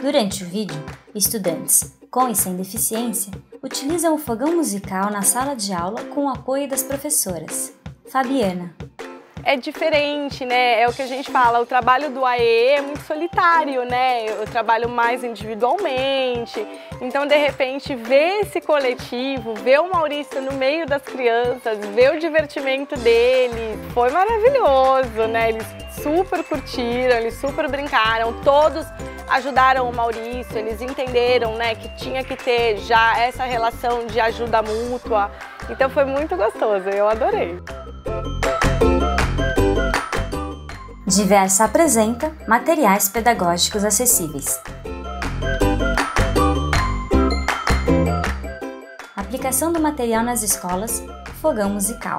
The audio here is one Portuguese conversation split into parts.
Durante o vídeo, estudantes, com e sem deficiência, utilizam o fogão musical na sala de aula com o apoio das professoras. Fabiana. É diferente, né? É o que a gente fala, o trabalho do AE é muito solitário, né? Eu trabalho mais individualmente. Então, de repente, ver esse coletivo, ver o Maurício no meio das crianças, ver o divertimento dele, foi maravilhoso, né? Eles super curtiram, eles super brincaram, todos ajudaram o Maurício, eles entenderam né, que tinha que ter já essa relação de ajuda mútua. Então foi muito gostoso, eu adorei. Diversa apresenta materiais pedagógicos acessíveis. Aplicação do material nas escolas, fogão musical.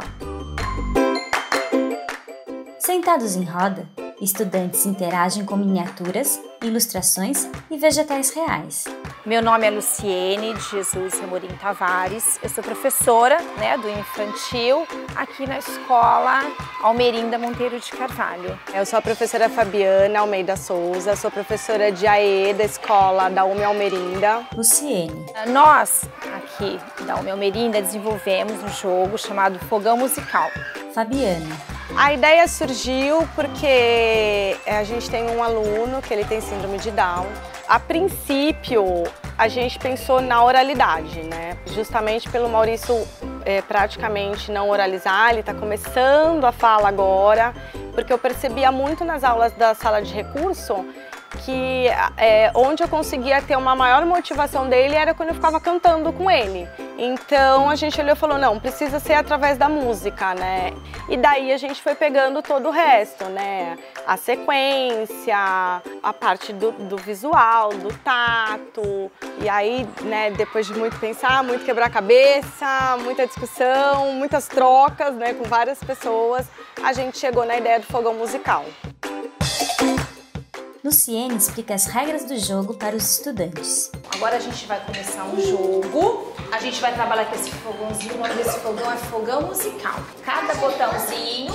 Sentados em roda, estudantes interagem com miniaturas, ilustrações e vegetais reais. Meu nome é Luciene de Jesus Amorim Tavares, eu sou professora né, do infantil aqui na escola Almerinda Monteiro de Carvalho. Eu sou a professora Fabiana Almeida Souza, sou professora de AE da escola da UME Almerinda. Luciene. Nós, aqui da UME Almerinda, desenvolvemos um jogo chamado Fogão Musical. Fabiana. A ideia surgiu porque a gente tem um aluno que ele tem síndrome de Down. A princípio, a gente pensou na oralidade, né? Justamente pelo Maurício é, praticamente não oralizar, ele está começando a fala agora, porque eu percebia muito nas aulas da sala de recurso que é, onde eu conseguia ter uma maior motivação dele era quando eu ficava cantando com ele. Então a gente olhou e falou, não, precisa ser através da música, né? E daí a gente foi pegando todo o resto, né? A sequência, a parte do, do visual, do tato. E aí, né, depois de muito pensar, muito quebrar cabeça, muita discussão, muitas trocas, né, com várias pessoas, a gente chegou na ideia do fogão musical. Luciene explica as regras do jogo para os estudantes. Agora a gente vai começar um jogo. A gente vai trabalhar com esse fogãozinho. O nome desse fogão é fogão musical. Cada botãozinho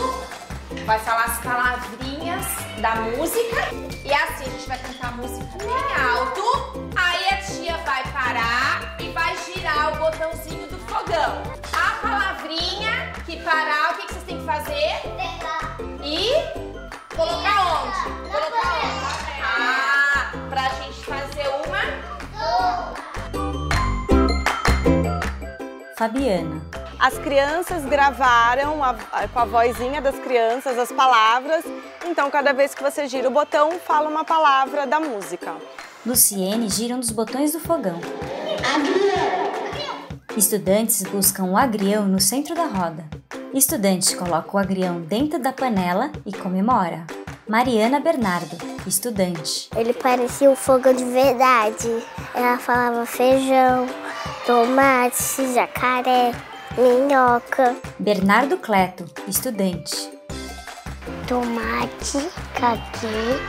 vai falar as palavrinhas da música. E assim a gente vai cantar a música bem alto. Aí a tia vai parar e vai girar o botãozinho do fogão. A palavrinha que parar, o que, que vocês têm que fazer? E colocar Fabiana. As crianças gravaram a, a, com a vozinha das crianças as palavras, então cada vez que você gira o botão, fala uma palavra da música. Luciene gira um dos botões do fogão. Estudantes buscam o agrião no centro da roda. Estudante coloca o agrião dentro da panela e comemora. Mariana Bernardo, estudante. Ele parecia um fogão de verdade. Ela falava feijão, tomate, jacaré, minhoca. Bernardo Cleto, estudante. Tomate, caqui,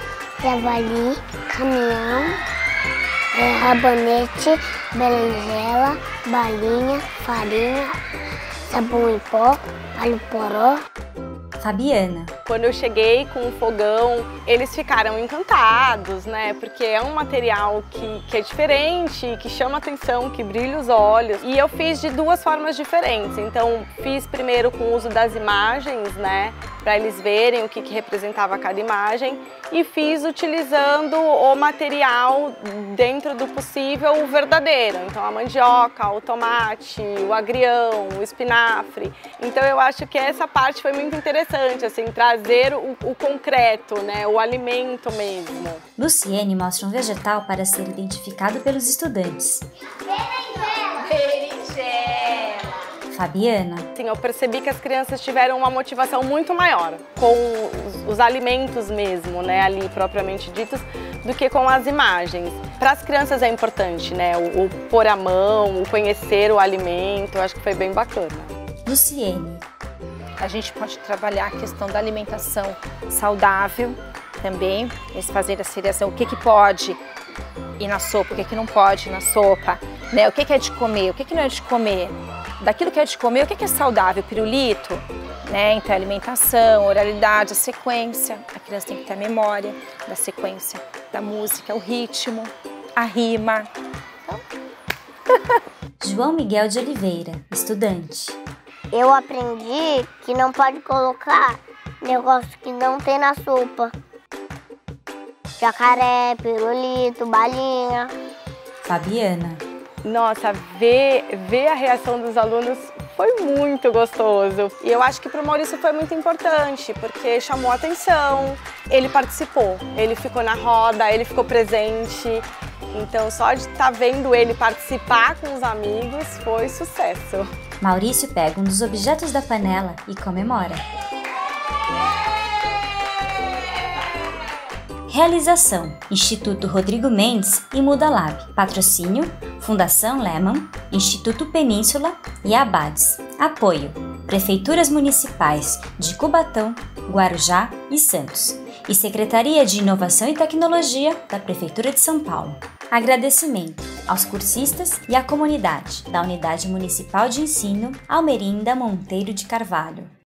javali, caminhão, é, rabanete, berinjela, balinha, farinha, sabão em pó, alho poró. Quando eu cheguei com o fogão, eles ficaram encantados, né? Porque é um material que, que é diferente, que chama atenção, que brilha os olhos. E eu fiz de duas formas diferentes. Então, fiz primeiro com o uso das imagens, né? Para eles verem o que, que representava cada imagem. E fiz utilizando o material dentro do possível o verdadeiro. Então, a mandioca, o tomate, o agrião, o espinafre. Então, eu acho que essa parte foi muito interessante, assim, trazer o, o concreto, né? O alimento mesmo. Luciene mostra um vegetal para ser identificado pelos estudantes. Berinjela. Fabiana. Sim, eu percebi que as crianças tiveram uma motivação muito maior com os, os alimentos mesmo, né, ali propriamente ditos, do que com as imagens. Para as crianças é importante, né, o, o pôr a mão, o conhecer o alimento, eu acho que foi bem bacana. Luciene. A gente pode trabalhar a questão da alimentação saudável também, eles fazerem a seleção, o que, que pode ir na sopa, o que, que não pode ir na sopa, né? o que, que é de comer, o que, que não é de comer. Daquilo que é de comer, o que, que é saudável, pirulito, né? Então, a alimentação, a oralidade, a sequência. A criança tem que ter a memória da sequência, da música, o ritmo. a rima. João Miguel de Oliveira, estudante. Eu aprendi que não pode colocar negócio que não tem na sopa. Jacaré, pirulito, balinha. Fabiana. Nossa, ver, ver a reação dos alunos foi muito gostoso. E eu acho que para o Maurício foi muito importante, porque chamou a atenção, ele participou, ele ficou na roda, ele ficou presente. Então, só de estar tá vendo ele participar com os amigos foi sucesso. Maurício pega um dos objetos da panela e comemora. Realização: Instituto Rodrigo Mendes e Muda Lab. Patrocínio: Fundação Lehman, Instituto Península e Abades. Apoio: Prefeituras Municipais de Cubatão, Guarujá e Santos. E Secretaria de Inovação e Tecnologia da Prefeitura de São Paulo. Agradecimento aos cursistas e à comunidade da Unidade Municipal de Ensino Almerinda Monteiro de Carvalho.